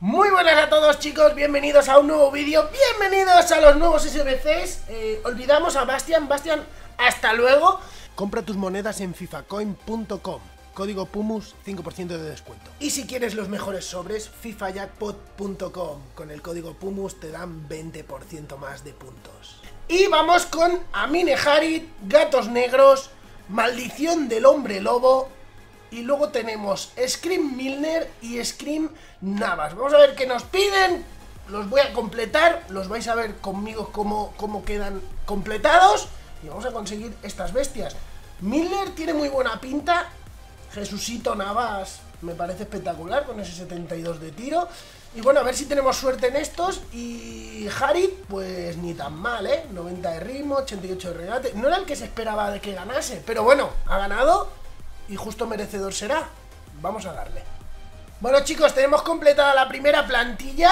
Muy buenas a todos chicos, bienvenidos a un nuevo vídeo, bienvenidos a los nuevos SBCs eh, Olvidamos a Bastian, Bastian, hasta luego. Compra tus monedas en fifacoin.com Código PUMUS, 5% de descuento. Y si quieres los mejores sobres, fifajackpot.com Con el código PUMUS te dan 20% más de puntos. Y vamos con Amine Harit, Gatos Negros, Maldición del Hombre Lobo y luego tenemos Scream Milner y Scream Navas. Vamos a ver qué nos piden. Los voy a completar. Los vais a ver conmigo cómo, cómo quedan completados. Y vamos a conseguir estas bestias. Milner tiene muy buena pinta. Jesucito Navas me parece espectacular con ese 72 de tiro. Y bueno, a ver si tenemos suerte en estos. Y Harit, pues ni tan mal, ¿eh? 90 de ritmo, 88 de regate. No era el que se esperaba de que ganase, pero bueno, ha ganado y justo merecedor será. Vamos a darle. Bueno chicos, tenemos completada la primera plantilla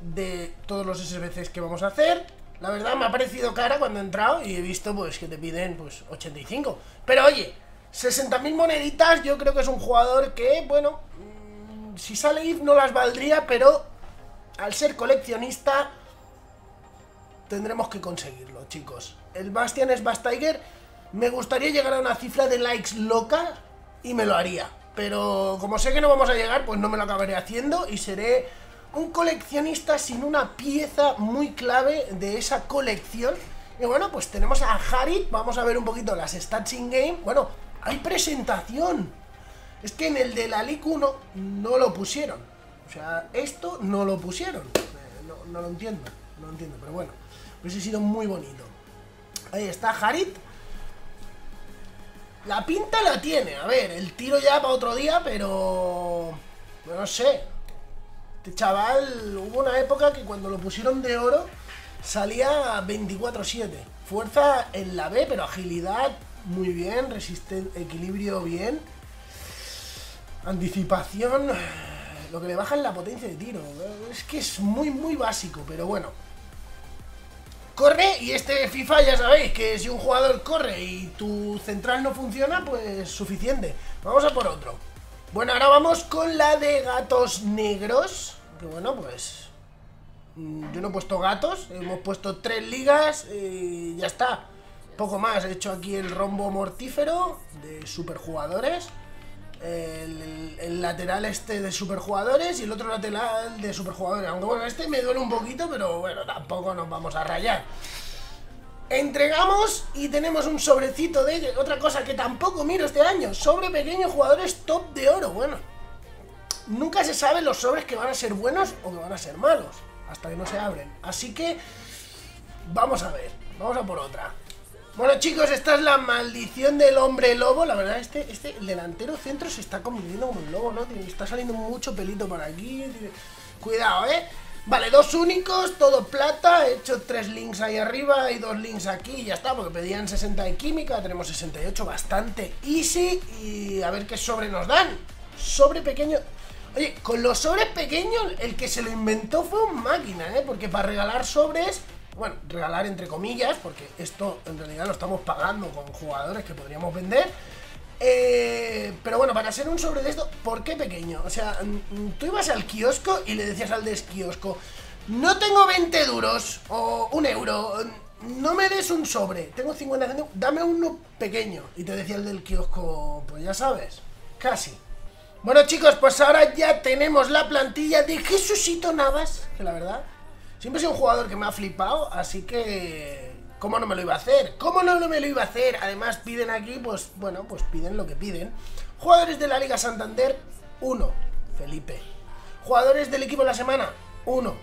de todos los SBCs que vamos a hacer. La verdad me ha parecido cara cuando he entrado y he visto pues que te piden pues 85. Pero oye, 60.000 moneditas yo creo que es un jugador que, bueno, mm, si sale IF no las valdría, pero al ser coleccionista tendremos que conseguirlo, chicos. El Bastian es Bastiger. Me gustaría llegar a una cifra de likes loca y me lo haría. Pero como sé que no vamos a llegar, pues no me lo acabaré haciendo y seré un coleccionista sin una pieza muy clave de esa colección. Y bueno, pues tenemos a Harit, vamos a ver un poquito las stats in-game. Bueno, hay presentación. Es que en el de la League 1 no lo pusieron. O sea, esto no lo pusieron. Eh, no, no lo entiendo, no lo entiendo, pero bueno, hubiese sido muy bonito. Ahí está Harit, la pinta la tiene, a ver, el tiro ya para otro día, pero... No sé. Este chaval, hubo una época que cuando lo pusieron de oro salía 24-7. Fuerza en la B, pero agilidad muy bien, resistente, equilibrio bien. Anticipación, lo que le baja es la potencia de tiro. Es que es muy, muy básico, pero bueno. Corre y este FIFA ya sabéis que si un jugador corre y tu central no funciona, pues suficiente. Vamos a por otro. Bueno, ahora vamos con la de gatos negros. Que bueno, pues... Mm, yo no he puesto gatos, hemos puesto tres ligas y ya está. Poco más, he hecho aquí el rombo mortífero de superjugadores el, lateral este de superjugadores y el otro lateral de superjugadores. Aunque bueno, este me duele un poquito, pero bueno, tampoco nos vamos a rayar. Entregamos y tenemos un sobrecito de otra cosa que tampoco miro este año. Sobre pequeños jugadores top de oro. Bueno, nunca se sabe los sobres que van a ser buenos o que van a ser malos. Hasta que no se abren. Así que vamos a ver. Vamos a por otra. Bueno chicos, esta es la maldición del hombre lobo La verdad, este, este delantero centro se está convirtiendo como un lobo, ¿no? Está saliendo mucho pelito por aquí Cuidado, ¿eh? Vale, dos únicos, todo plata He hecho tres links ahí arriba y dos links aquí Y ya está, porque pedían 60 de química Tenemos 68, bastante easy Y a ver qué sobre nos dan Sobre pequeño... Oye, con los sobres pequeños, el que se lo inventó fue un máquina, ¿eh? Porque para regalar sobres bueno, regalar entre comillas, porque esto en realidad lo estamos pagando con jugadores que podríamos vender. Eh, pero bueno, para ser un sobre de esto, ¿por qué pequeño? O sea, tú ibas al kiosco y le decías al deskiosco, no tengo 20 duros o un euro, no me des un sobre, tengo 50 céntimos, dame uno pequeño. Y te decía el del kiosco, pues ya sabes, casi. Bueno chicos, pues ahora ya tenemos la plantilla de Jesucito Navas, que la verdad Siempre sido un jugador que me ha flipado, así que... ¿Cómo no me lo iba a hacer? ¿Cómo no me lo iba a hacer? Además piden aquí, pues bueno, pues piden lo que piden. Jugadores de la Liga Santander, 1. Felipe. Jugadores del equipo de la semana, 1.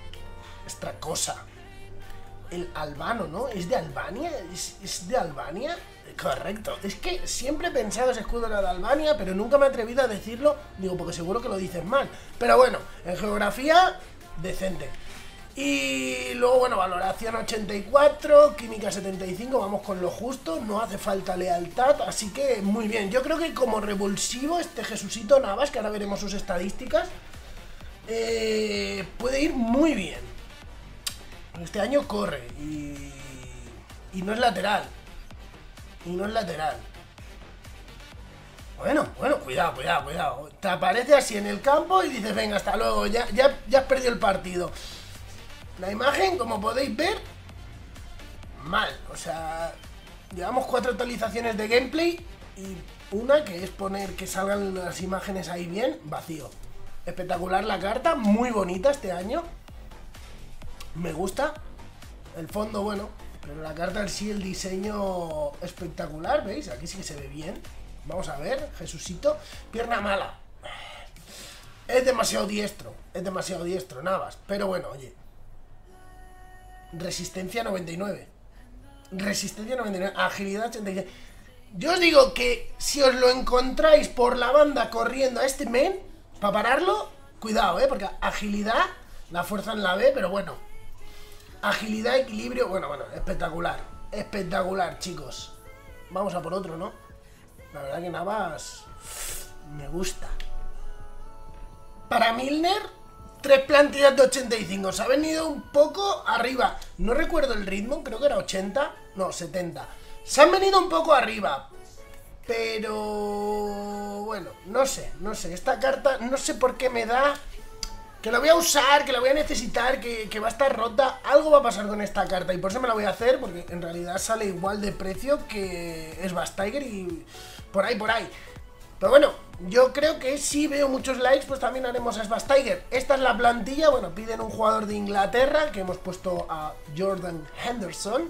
cosa El albano, ¿no? ¿Es de Albania? ¿Es, de Albania? Correcto. Es que siempre he pensado ese escudo era de Albania, pero nunca me he atrevido a decirlo, digo, porque seguro que lo dices mal. Pero bueno, en geografía, decente. Y luego, bueno, valoración 84, química 75, vamos con lo justo, no hace falta lealtad, así que muy bien. Yo creo que como revulsivo este Jesucito Navas, que ahora veremos sus estadísticas, eh, puede ir muy bien. Este año corre y, y no es lateral. Y no es lateral. Bueno, bueno, cuidado, cuidado, cuidado. Te aparece así en el campo y dices, venga, hasta luego, ya, ya, ya has perdido el partido. La imagen, como podéis ver, mal. O sea, llevamos cuatro actualizaciones de gameplay y una que es poner que salgan las imágenes ahí bien, vacío. Espectacular la carta, muy bonita este año. Me gusta. El fondo, bueno, pero la carta en sí, el diseño espectacular, ¿veis? Aquí sí que se ve bien. Vamos a ver, Jesucito. Pierna mala. Es demasiado diestro, es demasiado diestro, Navas. Pero bueno, oye. Resistencia 99. Resistencia 99. Agilidad 86. Yo os digo que si os lo encontráis por la banda corriendo a este men, para pararlo, cuidado, ¿eh? Porque agilidad, la fuerza en la B, pero bueno. Agilidad, equilibrio, bueno, bueno, espectacular. Espectacular, chicos. Vamos a por otro, ¿no? La verdad que Navas me gusta. Para Milner, tres plantillas de 85. Se ha venido un poco arriba. No recuerdo el ritmo, creo que era 80. No, 70. Se han venido un poco arriba. Pero... Bueno, no sé, no sé. Esta carta no sé por qué me da... Que la voy a usar, que la voy a necesitar, que, va a estar rota. Algo va a pasar con esta carta y por eso me la voy a hacer, porque en realidad sale igual de precio que es Bastiger y por ahí, por ahí. Pero bueno, yo creo que si veo muchos likes, pues también haremos a Svastiger. Esta es la plantilla, bueno, piden un jugador de Inglaterra, que hemos puesto a Jordan Henderson.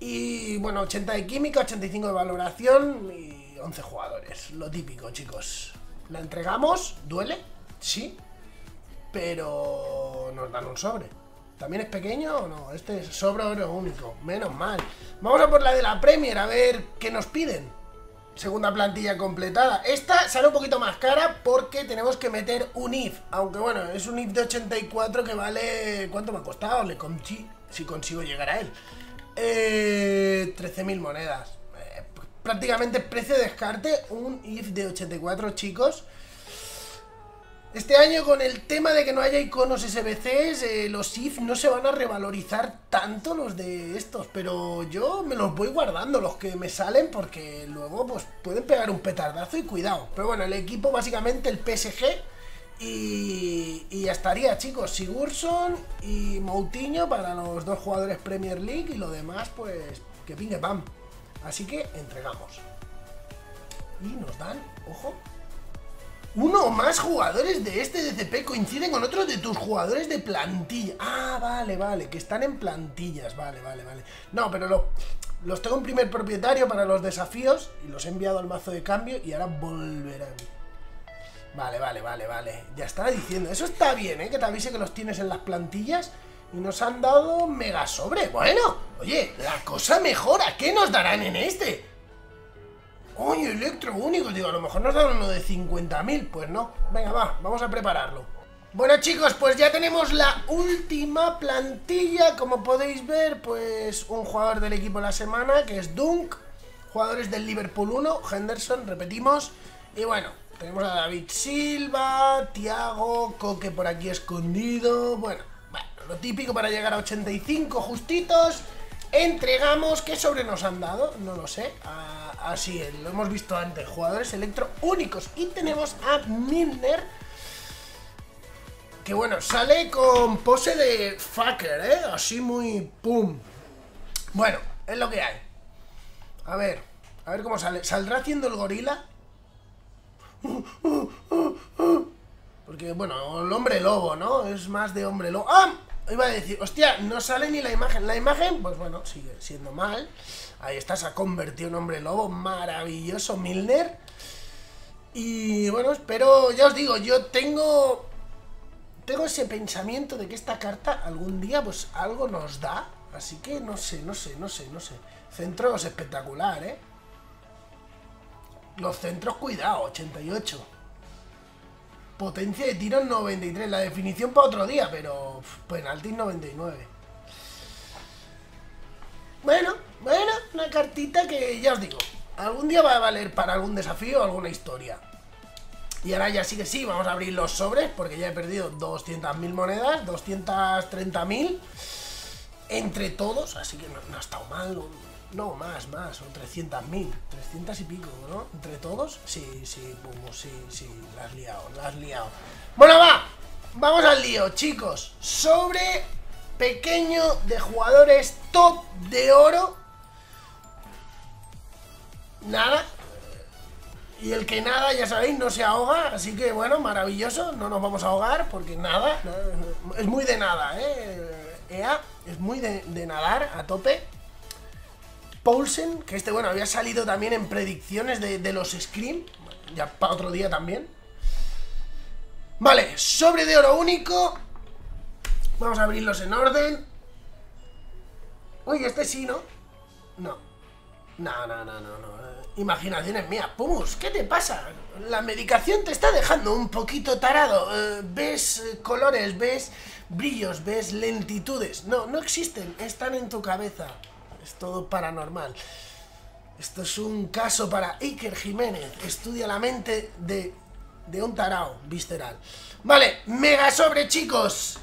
Y bueno, 80 de química, 85 de valoración y 11 jugadores. Lo típico, chicos. La entregamos, duele, sí, pero nos dan un sobre. ¿También es pequeño o no? Este es sobre oro único, menos mal. Vamos a por la de la Premier, a ver qué nos piden. Segunda plantilla completada. Esta sale un poquito más cara porque tenemos que meter un if. Aunque bueno, es un if de 84 que vale... ¿Cuánto me ha costado? Le si consigo llegar a él. Eh, 13.000 monedas. Eh, prácticamente precio de descarte. Un if de 84, chicos. Este año con el tema de que no haya iconos SBCs, eh, los IF no se van a revalorizar tanto los de estos, pero yo me los voy guardando los que me salen porque luego pues pueden pegar un petardazo y cuidado. Pero bueno, el equipo básicamente el PSG y, y ya estaría chicos, Sigurdsson y Moutinho para los dos jugadores Premier League y lo demás pues que pingue pam. Así que entregamos. Y nos dan, ojo, uno o más jugadores de este DCP coinciden con otros de tus jugadores de plantilla. Ah, vale, vale, que están en plantillas. Vale, vale, vale. No, pero los tengo en primer propietario para los desafíos y los he enviado al mazo de cambio y ahora volverán. Vale, vale, vale, vale. Ya estaba diciendo. Eso está bien, ¿eh? Que te avise que los tienes en las plantillas y nos han dado mega sobre. Bueno, oye, la cosa mejora. ¿Qué nos darán en este? ¡Oye, electro único! Digo, a lo mejor nos dan uno de 50.000. Pues no. Venga, va, vamos a prepararlo. Bueno chicos, pues ya tenemos la última plantilla Como podéis ver, pues un jugador del equipo de la semana Que es Dunk Jugadores del Liverpool 1, Henderson, repetimos Y bueno, tenemos a David Silva, Tiago, Coque por aquí escondido Bueno, bueno, lo típico para llegar a 85 justitos Entregamos, ¿qué sobre nos han dado? No lo sé Así, lo hemos visto antes, jugadores electro únicos. Y tenemos a Milner, que bueno, sale con pose de fucker, ¿eh? Así muy pum. Bueno, es lo que hay. A ver, a ver cómo sale. ¿Saldrá haciendo el gorila? Porque, bueno, el hombre lobo, ¿no? Es más de hombre lobo. ¡Ah! Iba a decir, hostia, no sale ni la imagen. La imagen, pues bueno, sigue siendo mal. Ahí está, se ha convertido en hombre lobo. Maravilloso, Milner. Y bueno, espero, ya os digo, yo tengo... Tengo ese pensamiento de que esta carta algún día pues algo nos da. Así que no sé, no sé, no sé, no sé. Centros espectacular, ¿eh? Los centros, cuidado, 88. Potencia de tiro 93. La definición para otro día, pero penalti 99. Bueno, bueno, una cartita que ya os digo, algún día va a valer para algún desafío o alguna historia. Y ahora ya sí que sí, vamos a abrir los sobres porque ya he perdido 200.000 monedas, 230.000 entre todos, así que no, ha estado mal. No, más, más, son 300.000, 300 y pico, ¿no? Entre todos, sí, sí, Pumus, sí, sí, la has liado, la has liado. Bueno, va, vamos al lío, chicos. Sobre pequeño de jugadores top de oro. Nada. Y el que nada, ya sabéis, no se ahoga. Así que bueno, maravilloso. No nos vamos a ahogar porque nada. Es muy de nada, ¿eh? EA es muy de nadar a tope. Paulsen, que este, bueno, había salido también en predicciones de, los Scream, ya para otro día también. Vale, sobre de oro único. Vamos a abrirlos en orden. Uy, este sí, ¿no? No. No, no, no, no, no. Imaginaciones mías. Pumus, ¿qué te pasa? La medicación te está dejando un poquito tarado. Eh, ves eh, colores, ves brillos, ves lentitudes. No, no existen. Están en tu cabeza. Es todo paranormal. Esto es un caso para Iker Jiménez. Estudia la mente de, de un tarao visceral. Vale, mega sobre, chicos.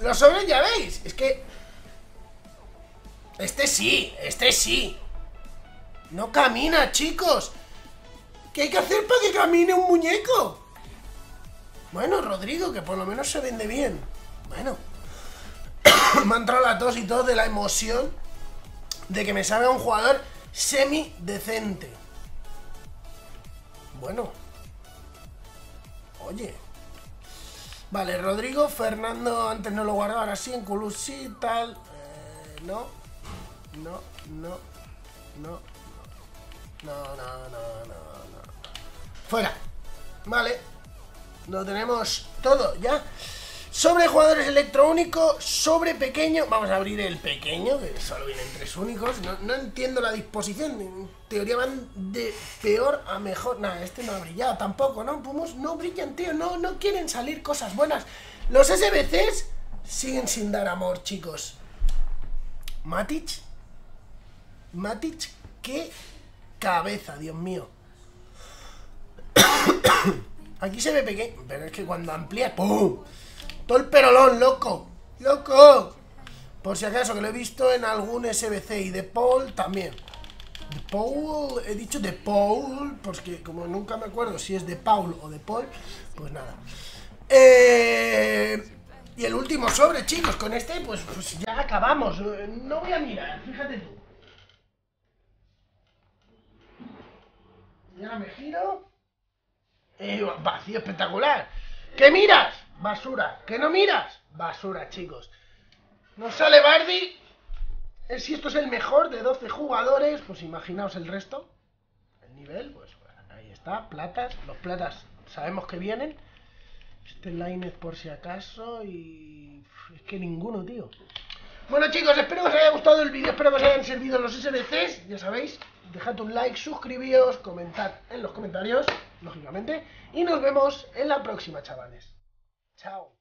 Los sobres ya veis. Es que... Este sí, este sí. No camina, chicos. ¿Qué hay que hacer para que camine un muñeco? Bueno, Rodrigo, que por lo menos se vende bien. Bueno. Me ha entrado la tos y todo de la emoción de que me salga un jugador semi-decente. Bueno. Oye. Vale, Rodrigo, Fernando, antes no lo guardaba, ahora sí, en Culusi, tal. Eh, no. No, no, no. No, no, no, no, no. Fuera. Vale. Lo tenemos todo ya. Sobre jugadores electroúnicos, sobre pequeño. Vamos a abrir el pequeño, que solo vienen tres únicos. No, entiendo la disposición. En teoría van de peor a mejor. Nada, este no ha brillado tampoco, ¿no? Pumos no brillan, tío. No, no quieren salir cosas buenas. Los SBCs siguen sin dar amor, chicos. Matic. Matic, qué cabeza, Dios mío. Aquí se ve pequeño, pero es que cuando amplía, ¡pum! Todo el perolón, loco. ¡Loco! Por si acaso, que lo he visto en algún SBC y de Paul también. De Paul, he dicho de Paul, porque como nunca me acuerdo si es de Paul o de Paul, pues nada. Eh, y el último sobre, chicos, con este, pues, pues ya acabamos. No voy a mirar, fíjate tú. Ya me giro. Eh, vacío espectacular. ¿Qué miras? Basura. ¿Que no miras? Basura, chicos. Nos sale Bardi. Eh, si esto es el mejor de 12 jugadores, pues imaginaos el resto. El nivel, pues ahí está. Platas. Los platas sabemos que vienen. Este line es por si acaso. Y. Es que ninguno, tío. Bueno chicos, espero que os haya gustado el vídeo, espero que os hayan servido los SBCs, ya sabéis, dejad un like, suscribíos, comentad en los comentarios, lógicamente, y nos vemos en la próxima, chavales. Towel